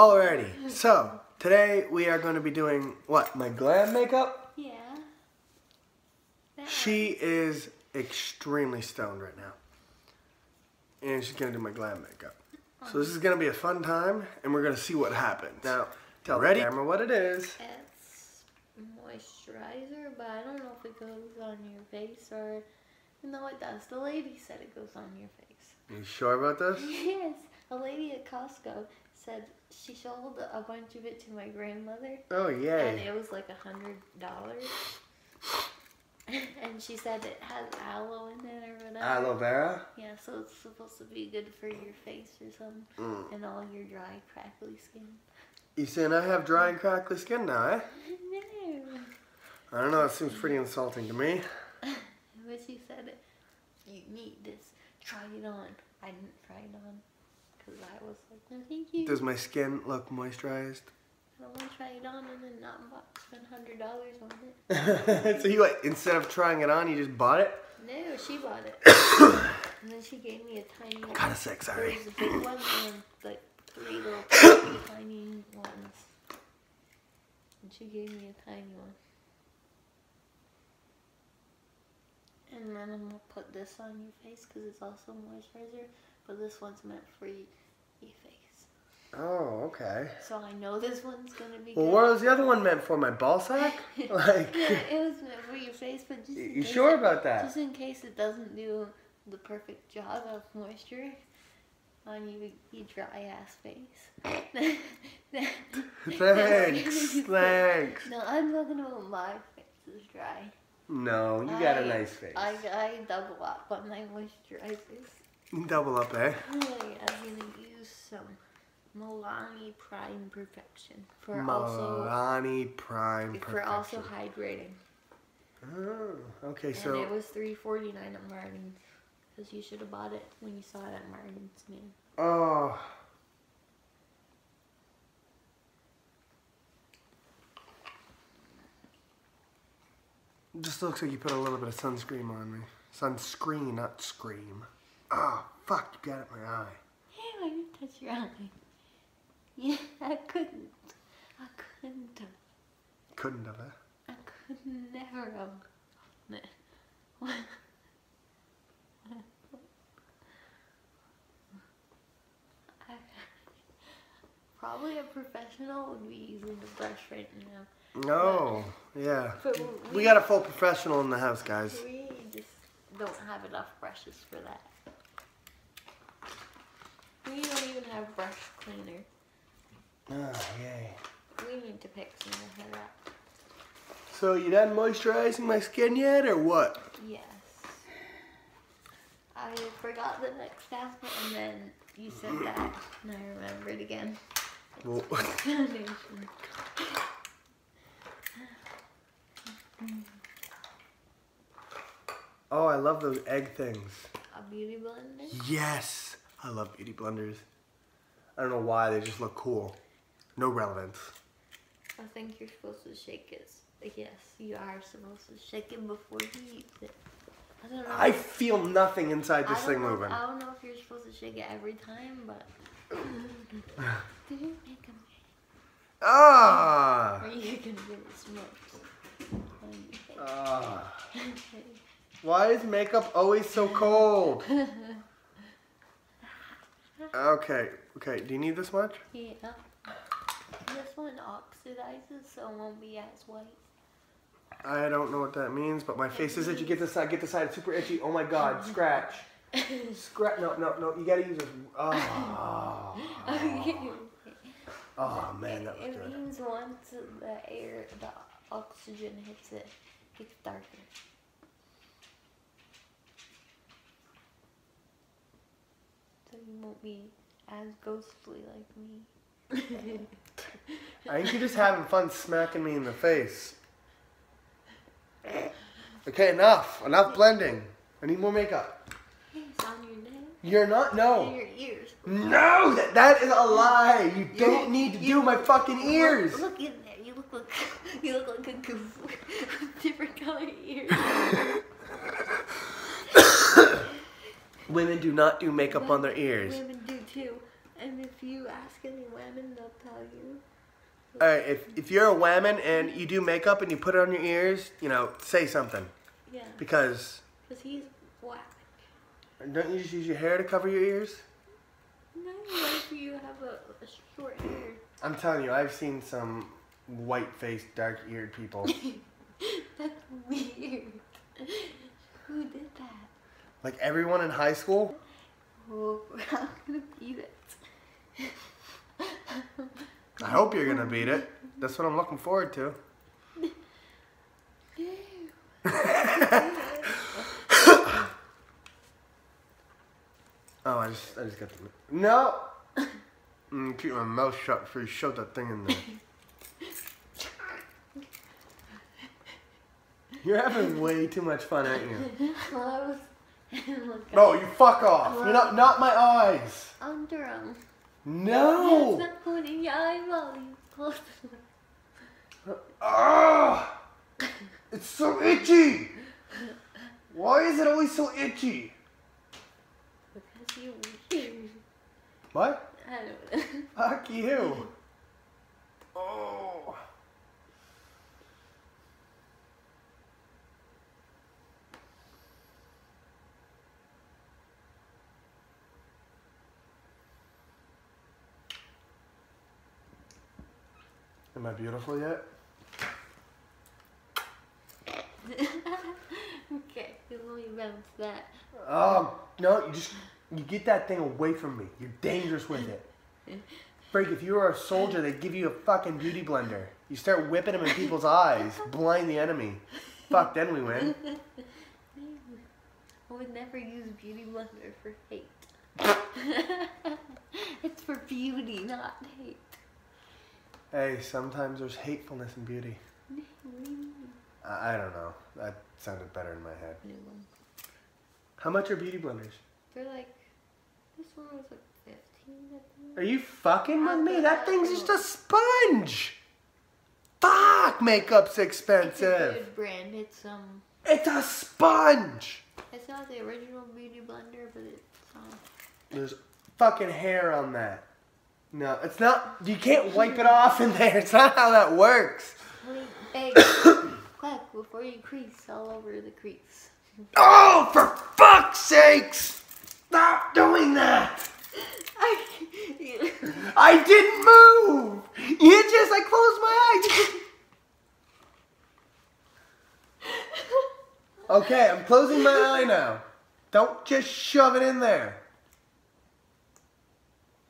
Alrighty, so today we are going to be doing what? My glam makeup? Yeah. That She is extremely stoned right now. And she's going to do my glam makeup. So this is going to be a fun time, and we're going to see what happens. Now, tell Ready? the camera what it is. It's moisturizer, but I don't know if it goes on your face or. No, it does. The lady said it goes on your face. You sure about this? Yes. A lady at Costco said she sold a bunch of it to my grandmother, Oh, yeah. and it was like a hundred dollars. and she said it has aloe in it or whatever. Aloe vera? Yeah, so it's supposed to be good for your face or something, Mm. and all your dry, crackly skin. You saying I have dry and crackly skin now, eh? no. I don't know, it seems pretty insulting to me. But she said, you need this. Try it on. I didn't try it on because I was like, no, thank you. Does my skin look moisturized? I don't want to try it on and then not spend hundred dollars on it. so you like, instead of trying it on, you just bought it? No, she bought it. and then she gave me a tiny one. Kinda sick, sorry. There's a big one and like three little tiny, tiny ones. And she gave me a tiny one. And then I'm gonna put this on your face because it's also moisturizer, but this one's meant for your face. Oh, okay. So I know this one's gonna be Well, good. what was the other one meant for? My ball sack? Like, Yeah, it was meant for your face, but just in you case sure it- about that? Just in case it doesn't do the perfect job of moisture on you, you dry ass face. Thanks, thanks. No, I'm talking about my face is dry. No, you got a nice face. I, I double up on my moisturizers. Double up, eh? I'm gonna use some Milani Prime Perfection for also Milani Prime for also hydrating. Oh, okay, And so it was three forty nine at Martin's. Because you should have bought it when you saw it at Martin's, man. oh, just looks like you put a little bit of sunscreen on me. Sunscreen, not scream. Ah, fuck! You got it in my eye. Hey, I didn't touch your eye. Yeah, I couldn't. I couldn't have. Couldn't have it. I could never have. it. Probably a professional would be using the brush right now. No, yeah. But We got a full professional in the house, guys. We just don't have enough brushes for that. We don't even have brush cleaner. Ah, yay. We need to pick some of her up. So you done moisturizing my skin yet, or what? Yes. I forgot the next step, and then you said that, and I remembered again. Well, Foundation. oh, I love those egg things. A beauty blender. Yes, I love beauty blenders. I don't know why, they just look cool. No relevance. I think you're supposed to shake it. Yes, you are supposed to shake it before you use it. I don't know. I feel nothing inside this thing know, moving. I don't know if you're supposed to shake it every time, but. Did you make a Ah! Or you can give it smokes. on your face. Ah. Why is makeup always so cold? Okay, okay, do you need this much? yeah. This one oxidizes, so it won't be as white. I don't know what that means, but my face is itchy. Get this side, get this side, it's super itchy. Oh my god, scratch. Scratch, no, no, no, you gotta use this. Oh, okay. oh man, that was it good. means once the air, the oxygen hits it, it gets darker. So you won't be as ghostly like me. I think you're just having fun smacking me in the face. Okay, enough. Enough blending. I need more makeup. It's on your neck You're not, no. your ears. No, that, that is a lie. You don't need to do my fucking ears. Look, look in there. You look like you look like a goose with different color ears. Women do not do makeup on their ears. Women do too. And if you ask any women, they'll tell you. Alright, if, if you're a woman and you do makeup and you put it on your ears, you know, say something. Yeah. Because Because he's black. don't you just use your hair to cover your ears? No, if you have a, a short hair? I'm telling you, I've seen some white faced, dark eared people. That's weird. Who did that? Like everyone in high school. Oh, I'm gonna beat it. I hope you're gonna beat it. That's what I'm looking forward to. Oh, I just, I just got the. No! Mm, keep my mouth shut before you shove that thing in there. You're having way too much fun, aren't you? No, you fuck off. You're not, not my eyes. under him. No! That's not putting your eyeball. You Ah! It's so itchy! Why is it always so itchy? Because you. What? I don't know. Fuck you. Oh. Am I beautiful yet? okay, let me bounce that. Oh, no, you just, you get that thing away from me. You're dangerous with it. Frank, if you were a soldier, they'd give you a fucking beauty blender. You start whipping them in people's eyes, blind the enemy. Fuck, then we win. I would never use beauty blender for hate. it's for beauty, not hate. Hey, sometimes there's hatefulness in beauty. I, I don't know. That sounded better in my head. How much are beauty blenders? They're like, this one was like 15, Are you fucking with me? That thing's just a sponge. Fuck, makeup's It's a expensive. good brand. It's um, It's a sponge. it's not the original beauty blender, but it's um, There's fucking hair on that. No, it's not. You can't wipe it off in there. It's not how that works. quick before you crease all over the crease. Oh, for fuck's sakes! Stop doing that! I didn't move! You just, I closed my eyes. okay, I'm closing my eye now. Don't just shove it in there.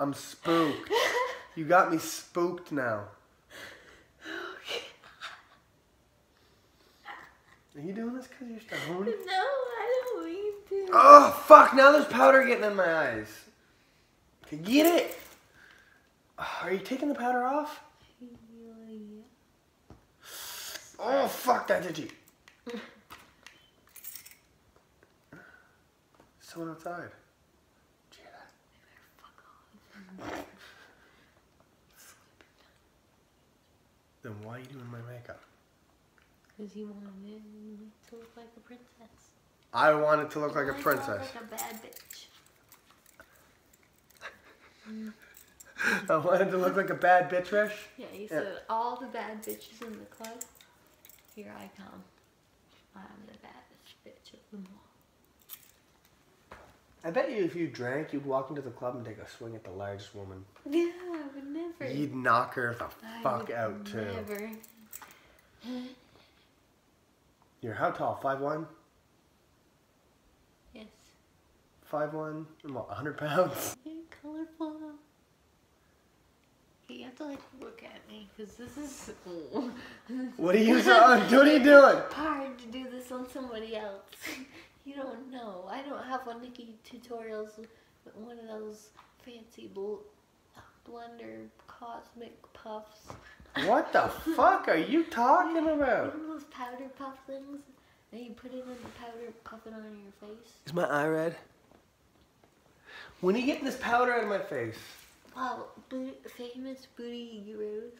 I'm spooked. You got me spooked now. Are you doing this because you're stoned? no, I don't mean to. Oh, fuck, now there's powder getting in my eyes. Okay, get it! Are you taking the powder off? Oh, fuck, That did you. Someone outside. Did you hear that? Then why are you doing my makeup? Because you wanted me to look like a princess. I want it to look like a princess. Like a bad bitch. I wanted to look like a bad bitch, Rish. Yeah, you Yeah. said all the bad bitches in the club. Here I come. I'm the baddest bitch of them all. I bet you if you drank, you'd walk into the club and take a swing at the largest woman. Yeah, I would never. You'd knock her the I fuck out too. Never. You're how tall? Five one? Yes. Five one? What? hundred pounds? Very colorful. You have to like look at me because this is uh, What are you doing? What are you doing? hard to do this on somebody else. you don't know. I don't have one Nikki tutorials with one of those fancy bl- blender cosmic puffs. What the fuck are you talking You about? know those powder puff things? And you put it in the powder, puff it on your face. Is my eye red? When are you getting this powder out of my face? Wow, boot, famous booty gurus.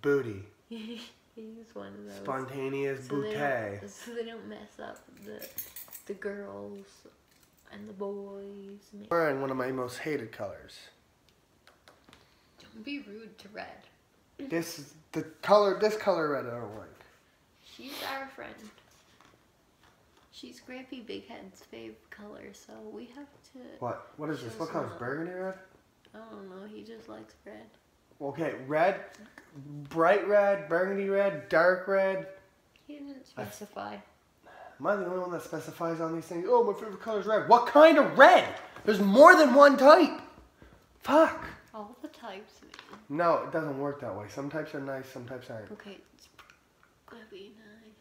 Booty. He's one of those. Spontaneous so they, bouquet. so they don't mess up the the girls and the boys. Wearing one of my most hated colors. Don't be rude to red. This is the color. This color red I don't like. She's our friend. She's Grampy Big Head's favorite color, so we have to. What? What is this? What color is burgundy red? I don't know. He just likes red. Okay, red, bright red, burgundy red, dark red. He didn't I- specify. Am I the only one that specifies on these things? Oh, my favorite color is red. What kind of red? There's more than one type. Fuck. All the types, man. No, it doesn't work that way. Some types are nice, some types aren't. Okay, it's gonna be nice.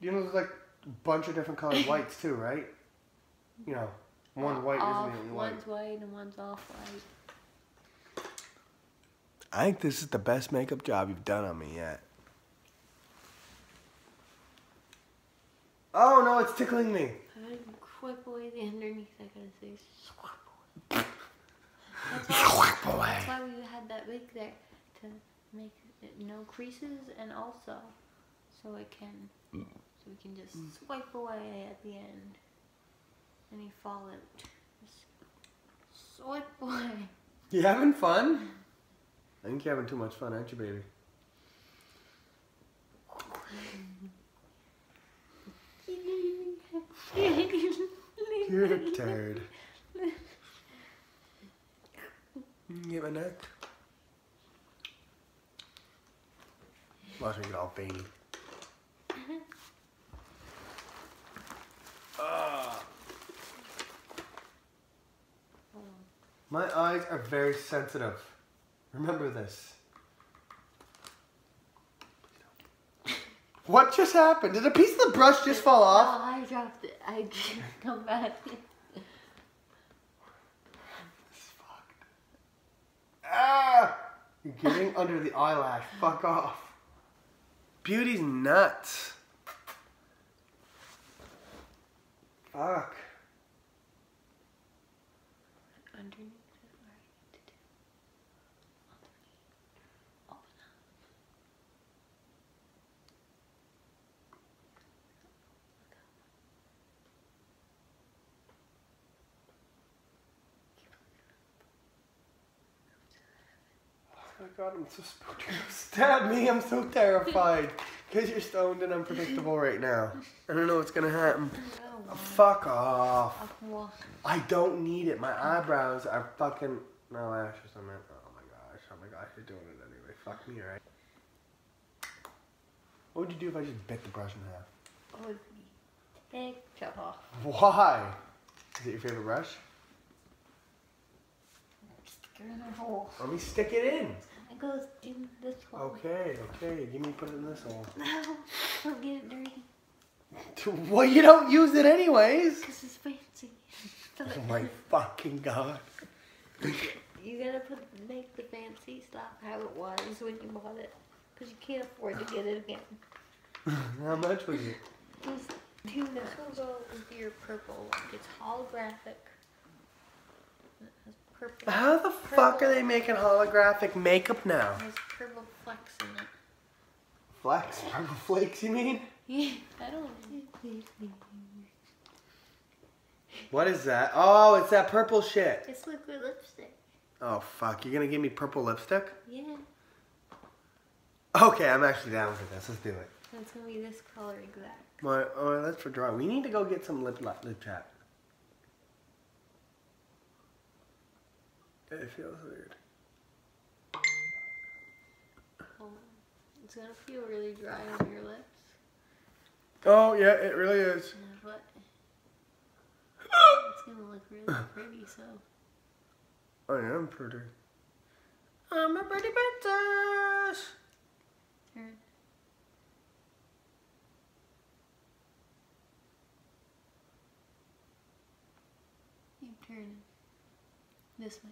You know, there's like a bunch of different colored whites too, right? You know, one white off, isn't even white. One's white and one's off white. I think this is the best makeup job you've done on me yet. Oh no, it's tickling me. I would wipe away the underneath. I gotta say, swap away. That's why, Swap away. that's why we had that wig there to make it no creases and also so it can so we can just mm. swipe away at the end. Any fallout. Just swipe away. You having fun? I think you're having too much fun, aren't you, baby? Mm. You're a turd. Get my neck. Watch me get all veiny. Ah. My eyes are very sensitive. Remember this. What just happened? Did a piece of the brush just fall off? Oh, I dropped it. I can't come back. Ah! You're getting under the eyelash. Fuck off. Beauty's nuts. Fuck. Underneath is where I need to do. Underneath. Open up. Oh my god, I'm so spooked. You're gonna Stab me, I'm so terrified. Because you're stoned and unpredictable right now. I don't know what's gonna happen. No, Fuck off. I don't need it. My eyebrows are fucking. No lashes, I meant. Oh my gosh. Oh my gosh, you're doing it anyway. Fuck me, right? What would you do if I just bit the brush in half? Oh, big chop off. Why? Is it your favorite brush? Stick it in a hole. Let me stick it in. It goes in this hole. Okay, okay. Give me put it in this hole. No, don't get it dirty. Well, you don't use it anyways. Because it's fancy. Oh my fucking god. You gotta put make the fancy stuff how it was when you bought it. Because you can't afford to get it again. How much was it? This, dude, this will go with your purple. Like it's holographic. Purple. How the fuck are they making holographic makeup now? It has purple flecks in it. Flex? Purple flakes, you mean? Yeah, I don't. What is that? Oh, it's that purple shit. It's liquid lipstick. Oh fuck, you're gonna give me purple lipstick? Yeah, Okay, I'm actually down for this. Let's do it. it's gonna be this color exact. My, oh, that's for drawing. We need to go get some lip lip, lip chat. It feels weird. Oh, it's gonna feel really dry on your lips. Oh yeah, it really is. Yeah, but it's gonna look really pretty. So I am pretty. I'm a pretty princess. turn. You turn this way.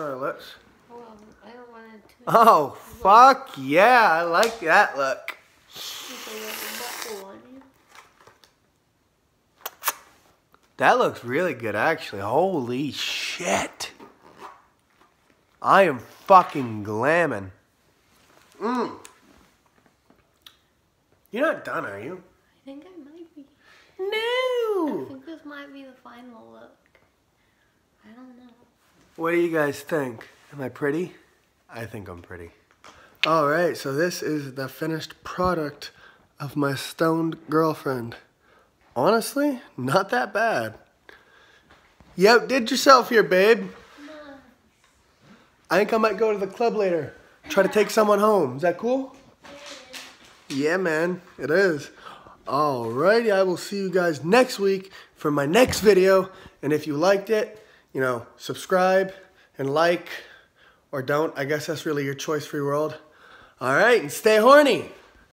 Alright, let's. Well, I don't want it to. Oh fuck yeah! I like that look. With a little buckle on you. That looks really good, actually. Holy shit! I am fucking glamming. Mm. You're not done, are you? I think I might be. No! I think this might be the final look. I don't know. What do you guys think? Am I pretty? I think I'm pretty. All right, so this is the finished product of my stoned girlfriend. Honestly, not that bad. You outdid yourself here, babe. I think I might go to the club later. Try to take someone home. Is that cool? Yeah, man, it is. Alrighty, I will see you guys next week for my next video. And if you liked it, you know, subscribe and like or don't. I guess that's really your choice, free world. All right, and stay horny.